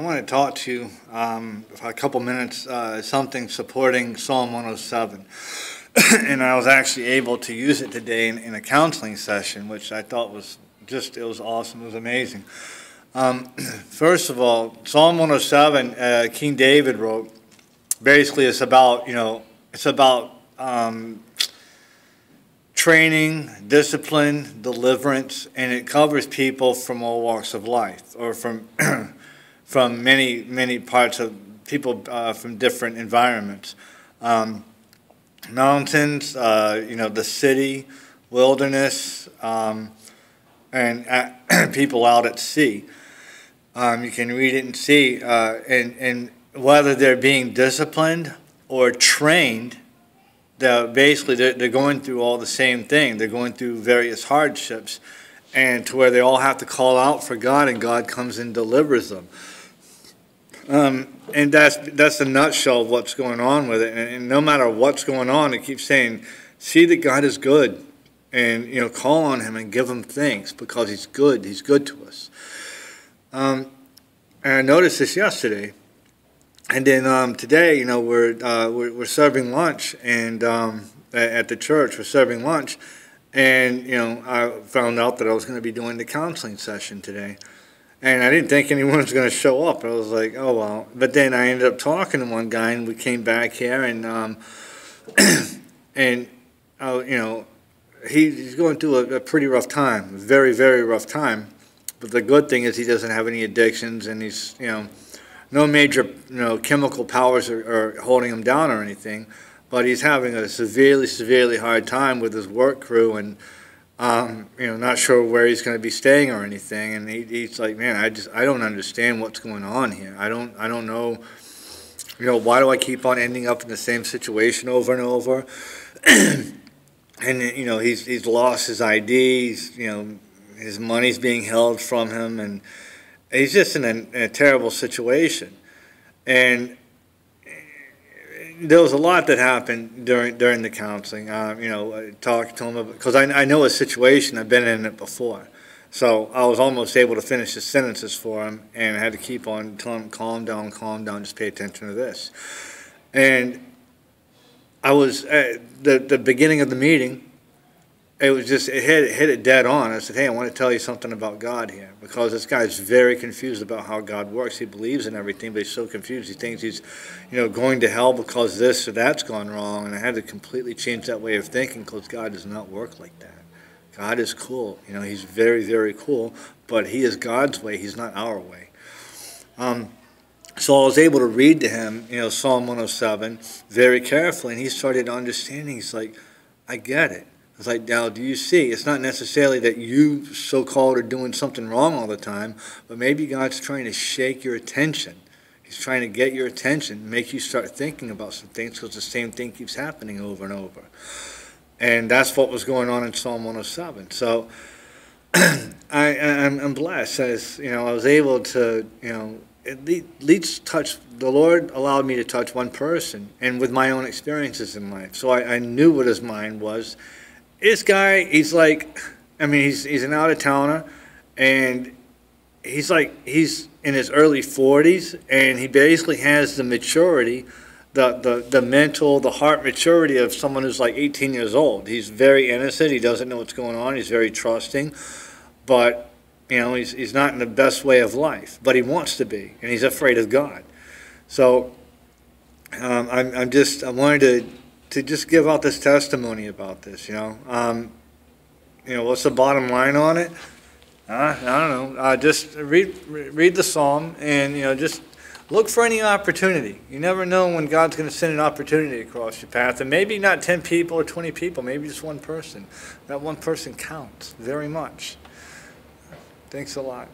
I want to talk to you um, for a couple minutes, uh, something supporting Psalm 107. and I was actually able to use it today in, in, a counseling session, which I thought was just, it was awesome, it was amazing. Um, first of all, Psalm 107, uh, King David wrote, basically it's about, you know, it's about um, training, discipline, deliverance, and it covers people from all walks of life or from from many, many parts of people uh, from different environments. Um, mountains, uh, you know, the city, wilderness, um, and uh, people out at sea. Um, you can read it and see, uh, and, and whether they're being disciplined or trained, they're basically they're, they're going through all the same thing. They're going through various hardships, and to where they all have to call out for God, and God comes and delivers them. Um, and that's that's a nutshell of what's going on with it. And, and, no matter what's going on, it keeps saying, "See that God is good," and you know, call on Him and give Him thanks because He's good. He's good to us. Um, and I noticed this yesterday, and then um, today, you know, we're, uh, we're, we're serving lunch, and um, at the church, we're serving lunch, and you know, I found out that I was going to be doing the counseling session today. And I didn't think anyone was going to show up. I was like, oh, well. But then I ended up talking to one guy, and we came back here, and, um, and uh, you know, he, he's going through a, a pretty rough time, very, very rough time. But the good thing is he doesn't have any addictions, and he's, you know, no major, you know, chemical powers are, are holding him down or anything. But he's having a severely, severely hard time with his work crew, and um, you know, not sure where he's going to be staying or anything. And he, he's like, man, I just, I don't understand what's going on here. I don't, I don't know, you know, why do I keep on ending up in the same situation over and over? and you know, he's he's lost his IDs. You know, his money's being held from him, and he's just in a, in a terrible situation. And there was a lot that happened during during the counseling. Um, you know, I talked to him because I, I know his situation. I've been in it before, so I was almost able to finish his sentences for him, and I had to keep on telling him, "Calm down, calm down. Just pay attention to this." And I was at the the beginning of the meeting it was just it hit, it hit it dead on. I said, "Hey, I want to tell you something about God here because this guy's very confused about how God works. He believes in everything, but he's so confused. He thinks he's, you know, going to hell because this or that's gone wrong. And I had to completely change that way of thinking because God does not work like that. God is cool. You know, He's very, very cool, but He is God's way. He's not our way. Um, so I was able to read to him, you know, Psalm 107 very carefully, and he started understanding. He's like, I get it. It's like, now, do you see? It's not necessarily that you so called are doing something wrong all the time, but maybe God's trying to shake your attention. He's trying to get your attention, make you start thinking about some things because the same thing keeps happening over and over. And that's what was going on in Psalm 107. So I, I'm, I'm blessed as, you know, I was able to, you know, at least touch, the Lord allowed me to touch one person and with my own experiences in life. So I, I knew what his mind was this guy, he's like, I mean, he's he's an out of towner, and he's like he's in his early 40s, and he basically has the maturity, the the the mental, the heart maturity of someone who's like 18 years old. He's very innocent. He doesn't know what's going on. He's very trusting, but you know, he's he's not in the best way of life, but he wants to be, and he's afraid of God. So. Um, I'm, I'm just I wanted to to just give out this testimony about this. You know, um, you know, what's the bottom line on it? Uh, I don't know. Uh, just read read the psalm and you know just look for any opportunity. You never know when God's going to send an opportunity across your path, and maybe not ten people or twenty people, maybe just one person. That one person counts very much. Thanks a lot.